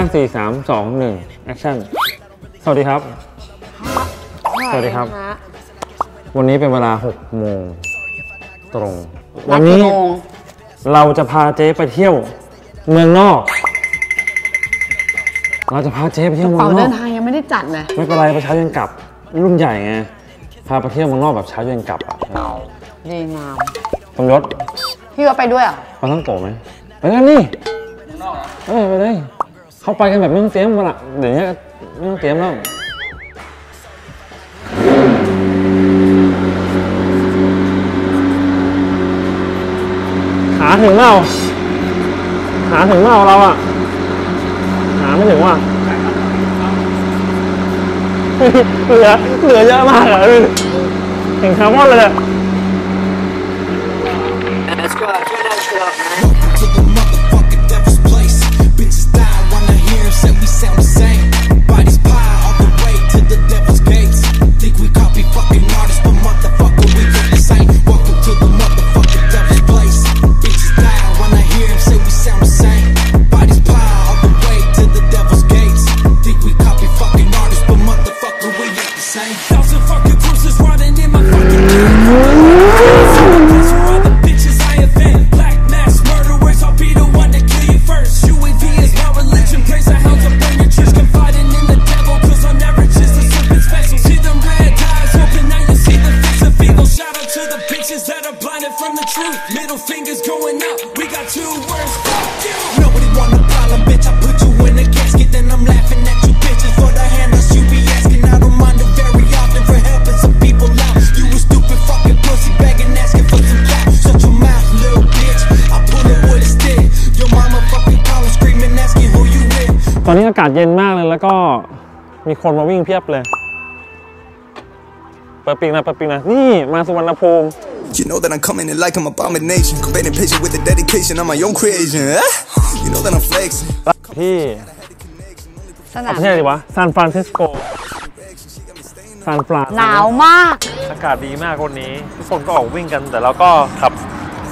5 4 3 2 1 action สวัสดีครับ สวัสดีครับ วันนี้เป็นเวลา 6 โมงตรง วันนี้เราจะพาเจ๊ไปเที่ยวเมืองนอก เราจะพาเจ๊ไปเที่ยวเมืองนอกเดินทางยังไม่ได้จัดเลยไม่เป็นไรไปเช้าเย็นกลับ รุ่นใหญ่ไง พาไปเที่ยวเมืองนอกแบบเช้าเย็นกลับอะดีงามสมยศพี่ว่าไปด้วยอะมาทั้องโตไหมไปนั่นนี่เออไปเลย เขาไปกันแบบไม่ต้องเตรียมกันละเดี๋ยวนี้ไม่ต้องเตรียมแล้วหาถึงเล่าหาถึงเล่าเราอะหาไม่ถึงว่ะเหลือเหลือเยอะมากอะเห็นคาร์บอนเลยอะ อนนี้อากาศเย็นมากเลยแล้วก็มีคนมาวิ่งเพียบเลยเปิดปิงนะเปิดปิงนะนี่มาสุวรรณภูมิ You know that I'm coming in like I'm abomination. Combating patient with the dedication on my own creation. Huh? You know that I'm flexing. ที่สนามประเทศอะไรวะซานฟรานซิสโกซานฟรานหนาวมาก อากาศดีมากวันนี้ ทุกคนก็ออกวิ่งกัน แต่เราก็ขับ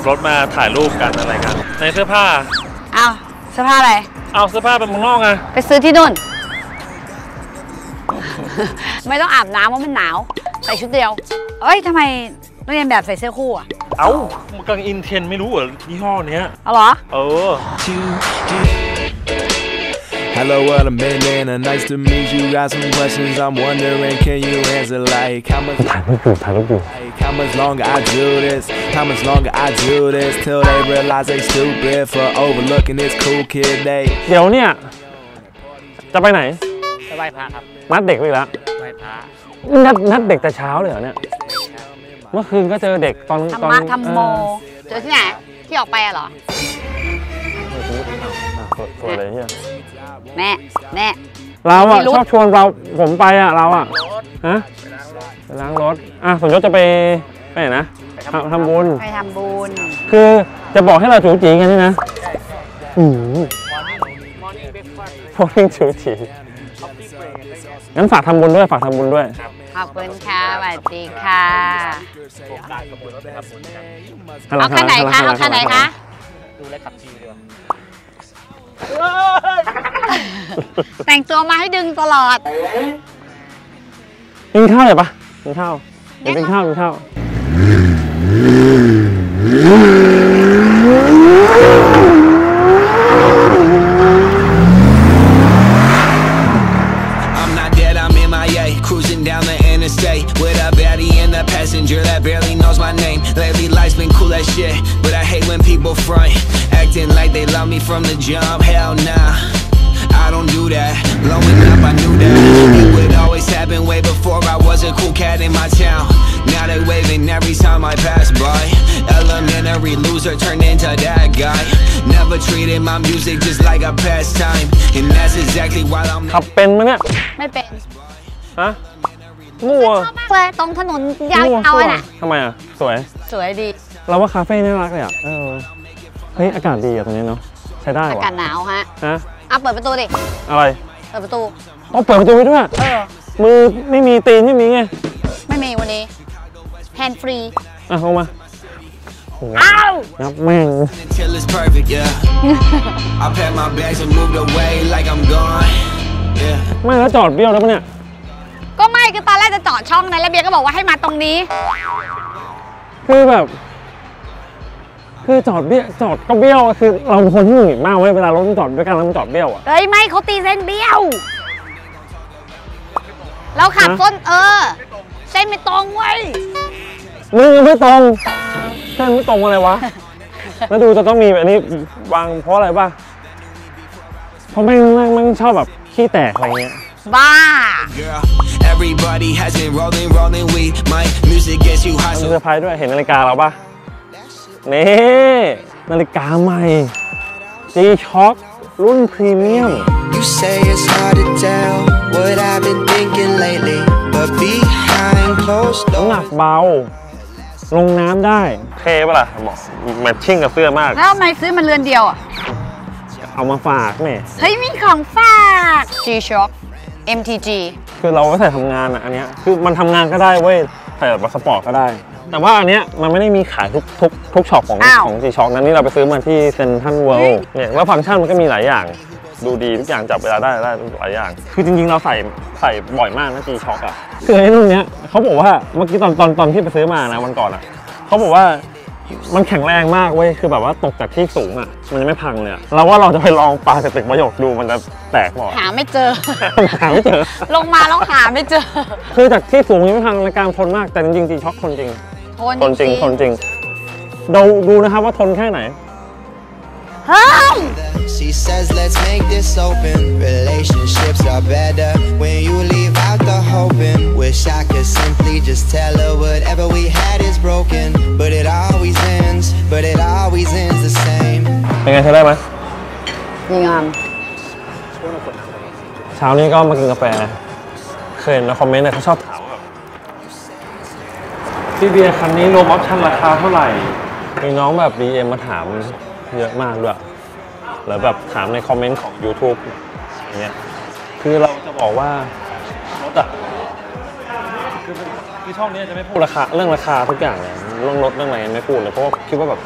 รถมาถ่ายรูปกันอะไรกัน ในเสื้อผ้าเอาเสื้อผ้าอะไร เอาเสื้อผ้าเป็นเมืองนอกไงไปซื้อที่นู่น ไม่ต้องอาบน้ำเพราะมันหนาว ใส่ชุดเดียว เอ้ยทำไมนักเรียนแบบใส่เสื้อคู่อะ เอ้ามันกำลังอินเทนไม่รู้เหรอยี่ห้อเนี้ยเอาเหรอ เออ Hello, what a minute, and nice to meet you. Got some questions I'm wondering, can you answer? Like, how much, ถ่ายรูปอยู่ถ่ายรูปอยู่ like, how much longer I do this? How much longer I do this till they realize they stupid for overlooking this cool kid? They เดี๋ยวเนี่ย จะไปไหน ไปไหว้พระครับนัดเด็กไปอีกแล้วไหว้พระนัดนัดเด็กแต่เช้าเลยเหรอเนี่ย เมื่อคืนก็เจอเด็กตอนธรรตอนมะธรรมโมเออเจอที่ไหน ที่ออกไปอะเหรออะสวยสวยเลยเฮีย แม่แม่ เราอะมีรถชอบชวนเราผมไปอะเราอะฮะไปล้างรถอะสมยศจะไปไปไหนนะทำทำบุญไปทำบุญ คือจะบอกให้เราจูจีกันนี่นะอืมพอนิ่งจูจีงั้นฝากทำบุญด้วยฝากทำบุญด้วย ขอบคุณค่ะสวัสดีค่ะหัลัเอางคันไหนหัคะลัเอางคันไหนหัลังคะดูแลขับที แต่งตัวมาให้ดึงตลอด กินข้าวเลยปะกินข้าวเดี๋ยวกินข้าวกินข้าว don't do that. Blowing up, I knew that. It would always happen way before I was a cool cat in my town. Now they waving every time I pass by. Elementary loser turned into that guy. Never treated my music just like a pastime. And that's exactly why I'm ขับเป็นไหมเนี่ย ไม่เป็น ฮะมั่ว ชอบมากเลยตรงถนนยาว มั่ว เอา สวย น่ะ ทำไมอ่ะ สวย สวยดี เราว่าคาเฟ่น่ารักเลยอ่ะเออเฮ้ย อากาศดีอ่ะตรงนี้เนาะใช้ได้ อา ว่ะ กาศหนาวฮะ ฮะ เ อาเปิดประตูดิ อะไรเปิดประตู ต้องเปิดประตูไว้ด้วย เออ มือไม่มีตีนไม่มีไงไม่มีวันนี้ แฮนด์ฟรี อะเอามางับอ้าว งับแม่ง Until it's perfect, yeah. I pack my bags and moved away like I'm gone. Yeah. ไม่แล้วจอดเบี้ยวแล้วปะเนี่ย ก็ไม่คือตอนแรกจะจอดช่องนั้นแล้วเบียร์ก็บอกว่าให้มาตรงนี้ คือแบบ คือจอดเบี้ยวจอดก็เบี้ยวอะคือเราเป็นคนที่หงุดหงิดมากเว้ยเวลารถมันจอดด้วยกันแล้วมันจอดเบี้ยวอะเฮ้ยไม่เขาตีเส้นเบี้ยว เราขับฮะ ส้นเออ เส้นไม่ตรงเว้ยมึงไม่ตรงเส้นไม่ตรงอะไรวะ แล้วดูจะต้องมีแบบนี้วางเพราะอะไรป่ะเพราะแม่งแม่งแม่งชอบแบบขี้แตกอะไรเงี้ย บ้า Girl, everybody has been rolling, rolling. We my music gets you high, มี so เซอร์ไพรส์ด้วยเห็นนาฬิกาเราป่ะ นี่นาฬิกาใหม่ G-Shock รุ่นพรีเมียม You say it's hard to tell what I've been thinking lately, but behind closed น้ำหนั doors. กเบา ลงน้ำได้ เท่ปะล่ะเหมาะแมทชิ่งกับเสื้อมาก แล้วทำไมซื้อมาเรือนเดียวอะ เอามาฝากแม่เฮ้ย มีของฝาก G-Shock MTG คือเราไว้ใส่ทำงานอะอันเนี้ย คือมันทำงานก็ได้เว้ย ใส่แบบสปอร์ตก็ได้ แต่ว่าอันเนี้ยมันไม่ได้มีขายทุกทุกทุกช็อปของอ้าว ของ G-Shock นั้นนี่เราไปซื้อมาที่เซ็นทรัลเวิลด์เนี่ยแล้วฟังก์ชันมันก็มีหลายอย่าง ดูดีทุกอย่างจับเวลาได้ได้หลายอย่าง คือจริงๆเราใส่ใส่บ่อยมากนะ G-Shock อะคือไอ้รุ่นเนี้ยเขาบอกว่าเมื่อกี้ตอนตอนตอนที่ไปซื้อมานะวันก่อนอะเขาบอกว่ามันแข็งแรงมากเว้ยคือแบบว่าตกจากที่สูงอะมันยังไม่พังเลยอะเราว่าเราจะไปลองปาจากตึกใบหยกดูมันจะแตกหมด หาไม่เจอ หาไม่เจอ ลงมาแล้วหาไม่เจอ คือจากที่สูงยังไม่พังรายการทนมากแต่จริงๆจีช็อคทนจริง ทนทนจริงทนจริงดูดูนะครับว่าทนแค่ไหนเฮ้ย She says, let's make this open. Relationships are better when you leave out the hoping. Wish I could simply just tell her whatever we had is broken. But it always ends, but it always ends the same. เป็นไงใช้ได้ไหมดีงามเช้านี้ก็มากินกาแฟ เคยเห็นในคอมเมนต์เนี่ยเขาชอบถามว่าแบบ พี่เบียร์คันนี้รวม option ราคาเท่าไหร่ มีน้องแบบ DM มาถามเยอะมากด้วยแล้วแบบถามในคอมเมนต์ของ YouTube อย่างเงี้ย คือเราจะบอกว่ารถอะคือคือช่องนี้จะไม่พูดราคาเรื่องราคาทุกอย่างเลยเรื่องรถเรื่องอะไรไม่พูดเลยเพราะว่าคิดว่าแบบ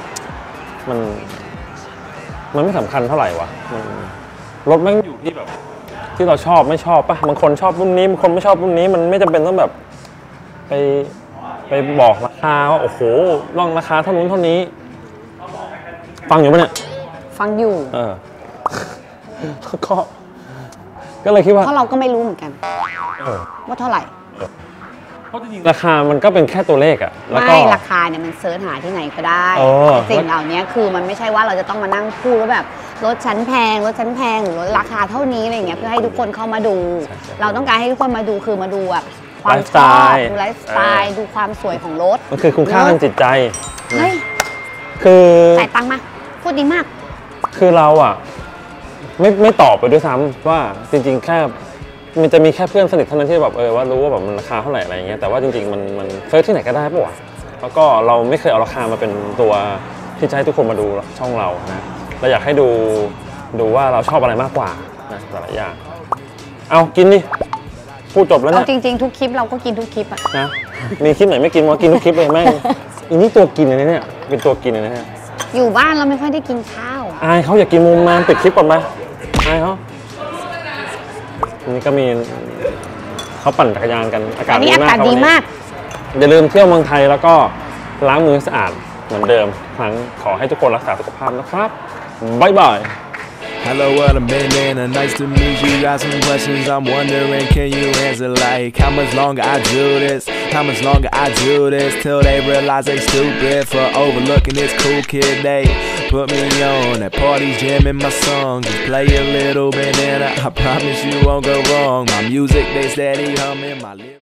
มัน มันไม่สำคัญเท่าไหร่วะมันรถแม่งอยู่ที่แบบ ที่เราชอบไม่ชอบปะบางคนชอบรุ่นนี้บางคนไม่ชอบรุ่นนี้มันไม่จำเป็นต้องแบบไป ไปบอกราคาว่าโอ้โหลองราคาเท่านู้นเท่านี้ ฟังอยู่ปะเนี่ย ฟังอยู่เออก็ ก็เลยคิดว่า เพราะเราก็ไม่รู้เหมือนกันเออว่าเท่าไหร่ เพราะจริงๆราคามันก็เป็นแค่ตัวเลขอะแล้วก็ ไม่ราคาเนี่ยมันเสิร์ชหาที่ไหนก็ได้ เออ สิ่งเหล่านี้คือมันไม่ใช่ว่าเราจะต้องมานั่งพูดว่าแบบรถชั้นแพงรถชั้นแพงหรือรถราคาเท่านี้อะไรอย่างเงี้ยเพื่อให้ทุกคนเข้ามาดู เราต้องการให้ทุกคนมาดูคือมาดูแบบ ความชอบดูไลฟ์สไตล์ดูความสวยของรถ มันคือคุณค่าทางจิตใจเฮ้ยคือจ่ายตังค์มาพูดดีมาก คือเราอะไม่ไม่ตอบไปด้วยซ้ำว่าจริง ๆ แค่มันจะมีแค่เพื่อนสนิทเท่านั้นที่แบบเออว่ารู้ว่าแบบมันราคาเท่าไหร่อะไรอย่างเงี้ยแต่ว่าจริงๆมันมันเซิร์ชที่ไหนก็ได้ปะวะแล้วก็เราไม่เคยเอาราคามาเป็นตัวที่จะให้ทุกคนมาดูช่องเรานะเราอยากให้ดูดูว่าเราชอบอะไรมากกว่านะหลายๆอย่างเอากินดิ พูดจบแล้วเอาเนี่ยจริง ๆ ทุกคลิปเราก็กินทุกคลิปอะนะมีคลิปไหนไม่กินวะกินทุกคลิปเลยแม่งอันนี้ตัวกินเลยนะเนี่ยเป็นตัวกินเลยนะเนี่ยอยู่บ้านเราไม่ค่อยได้กินข้าว อายเขาอยากกินมุมมามปิดคลิปก่อนไหมอายเขาอันนี้ก็มีเขาปั่นจักรยานกันอากาศอันดีนี้อามากกาศครับดีวันนี้ มาก อย่าลืมเที่ยวเมืองไทยแล้วก็ล้างมือให้สะอาดเหมือนเดิมครั้งขอให้ทุกคนรักษาสุขภาพนะครับ บ๊ายบาย Hello, what in. Uh, nice to meet you. Got some questions I'm wondering, can you answer? Like, how much longer I do this? How much longer I do this? Till they realize they stupid for overlooking this cool kid. They put me on at parties, jamming my songs. Just play a little banana. I promise you won't go wrong. My music, they steady humming. My lips.